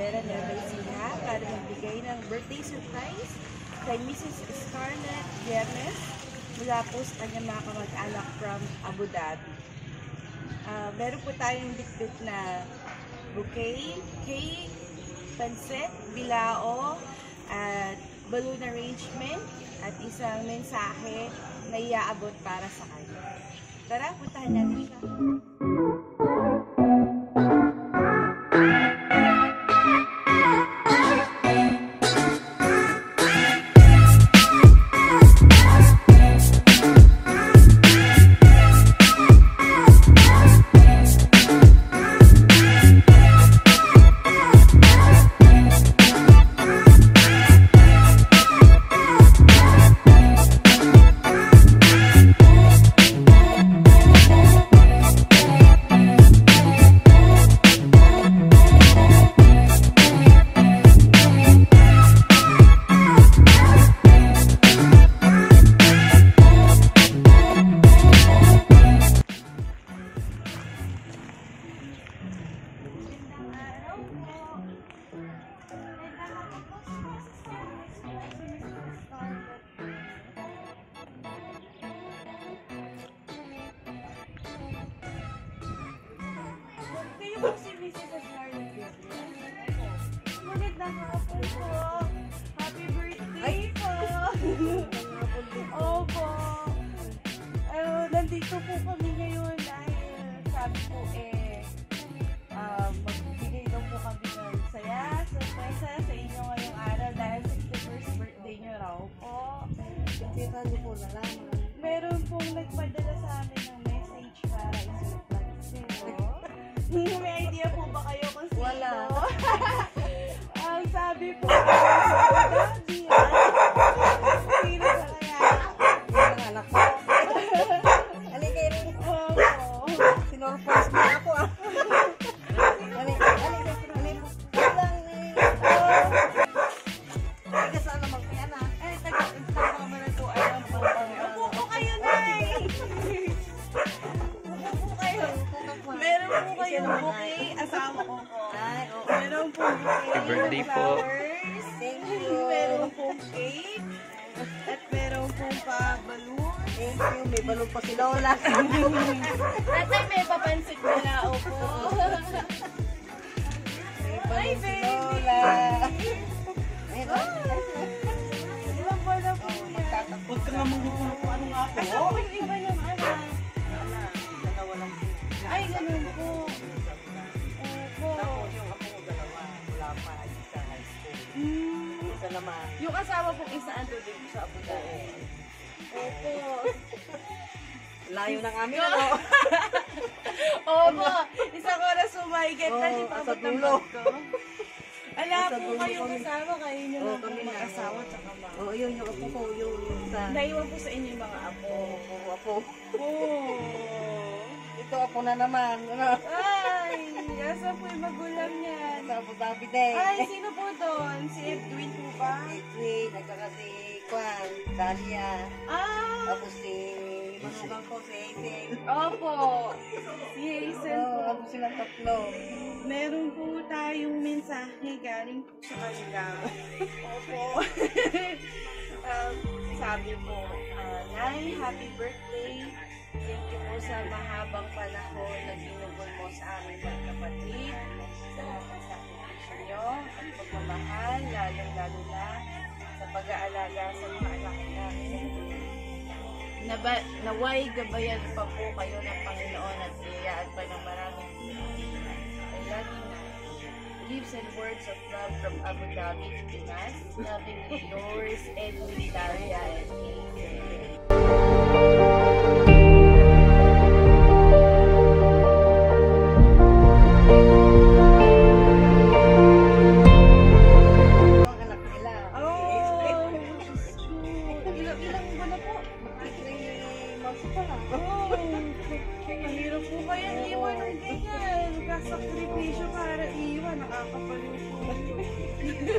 Nueva Ecija para magbigay ng birthday surprise kay Mrs. Scarlett Viernes mula po sa kanyang mga kamag-anak from Abu Dhabi. Ah, meron po tayong bitbit na bouquet, cake, pansit, bilao, at balloon arrangement, at isang mensahe na iaabot para sa kanya. Tara, puntahan natin siya. Si Mrs. Po. Happy birthday po. Opo. Uh, nandito po kami ngayon dahil sabi po eh uh, magbibigay daw po kami ng saya, surpresa sa inyo ngayong araw dahil 61st birthday niyo raw po. Kita niyo po nalaman. Meron pong nagpadala sa amin ng message para i-surprise Meron po kayong bouquet. Asawa ko Happy birthday po. Thank you. Meron pong cake. At meron pong pa-balloon. Thank you. May balon pa si Lola. Tatay, may papansin mo na. Opo. May Ay, balon si baby. Lola. Po. Huwag ka nga kung ano nga ako. po yung iba niyang naman. Yung asawa pong isa ando din sa Abu Dhabi. Opo. Layo ng amin ano. Opo. Isang oras sumaigit na Oo, di sa paabot ng bag ko. Ala Sa po kayong kasama, kayo Oo, lang po kami na. mag-asawa tsaka ma. Oo, yun yung apo ko. Yung isa. Naiwan po sa inyo yung mga apo. Oo, apo. Oh. Ito apo na naman. Ano? Ay, asa po yung magulang niyan? Abu Dhabi din. Ay, sino po doon? Si Edwin po ba? Edwin, nagkaka si Kwan, Dalia. Ah, Tapos si Manugang ko, si Hazel. opo. Si Hazel po. ako silang tatlo. Meron po tayong mensahe galing po sa kanila. Opo. um, sabi po, uh, Nay, happy birthday. Thank you po sa mahabang panahon na ginugol mo sa aming magkapatid. Pag-aalaga sa mga anak. Naba, naway gabayan pa po kayo ng Panginoon at iyayaan pa ng maraming I love you, Nay. Leaves and words of love from Abu Dhabi to Pinas. Lovingly yours, Edwin Daria and Hazel.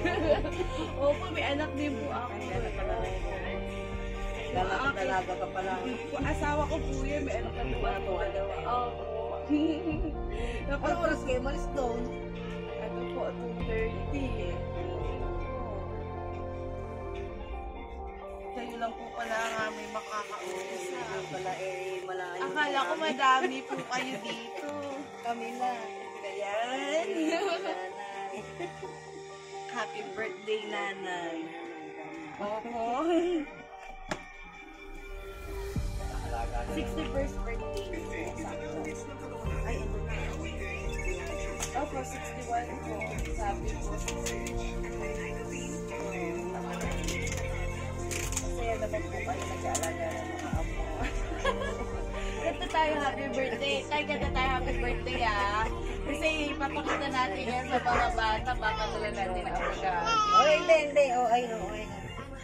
Opo, may anak din po ako. Dalaga-dalaga ka pa lang. Asawa ko po yan, may anak na po ako. Opo. Anong oras kayo? Malis doon. Ano po, 2.30. Kayo lang po pala ang aming makakausap. Wala eh, malayo. Akala ko madami po kayo dito. Kami na. Ayan. Nanay. Happy birthday, nanay. Opo. 61st birthday. Ay, ano na. Opo, 61 po. Sabi po. Masaya naman po kayo nag-aalaga ng mga amo. Kanta tayo happy birthday. Tay, kanta tayo happy birthday ah. Kasi ipapakita natin yan sa mga bata. Papatulan natin ang mga. Oh, hindi, hindi. Oh, ay, oh, ay.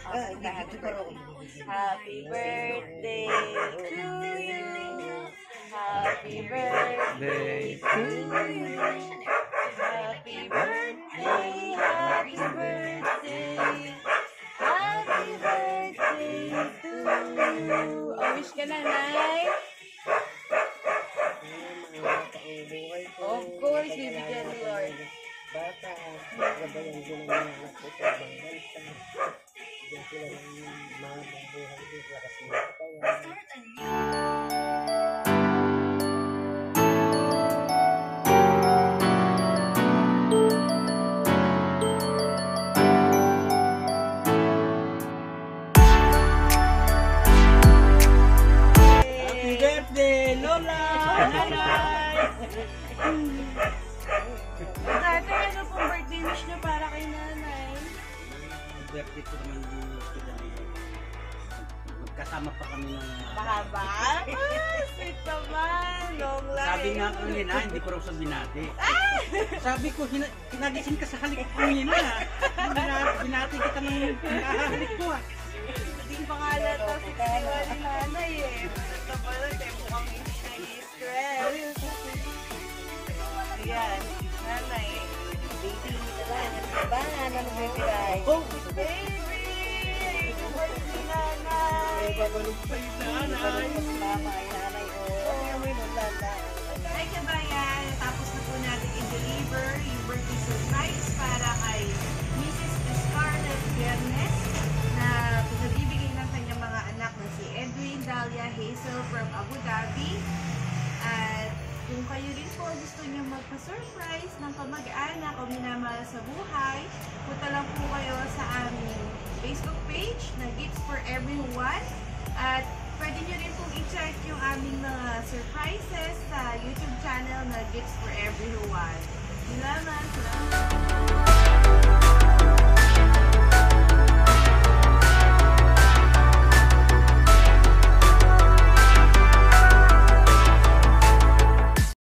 Ah, ko rin. Happy birthday to you. Happy birthday to you. Happy birthday, happy birthday. Happy birthday to you. Oh, wish ka na, Nay. Gabayan din ang mga anak ko sa ibang bansa. Diyan sila ng mga buhay din sila kasi kaya. Happy birthday, Lola! Birthday ko naman yung kailangan. Magkasama pa kami ng Mahaba? Ah, sweet naman. Long life. Sabi nga ko nila, hindi ko raw sa binati. Sabi ko, hina, hinagising ka sa halik ko nila. Bina- Binati kita ng nakahalik ko ah. Hindi pa nga Tiwa ni nanay eh. Babalik pa yung tapos na po natin i-deliver yung birthday surprise para kay Mrs. Scarlett Viernes na pinagbibigay ng kanyang mga anak na si Edwin, Dahlia, Hazel from Abu Dhabi. At kung kayo rin po gusto niyo magpa-surprise ng kamag-anak o minamahal sa buhay, punta lang po kayo sa aming Facebook page na Gifts for Everyone. At pwede nyo rin pong i-check yung aming mga surprises sa YouTube channel na Gifts for Everyone. Salamat! Salamat!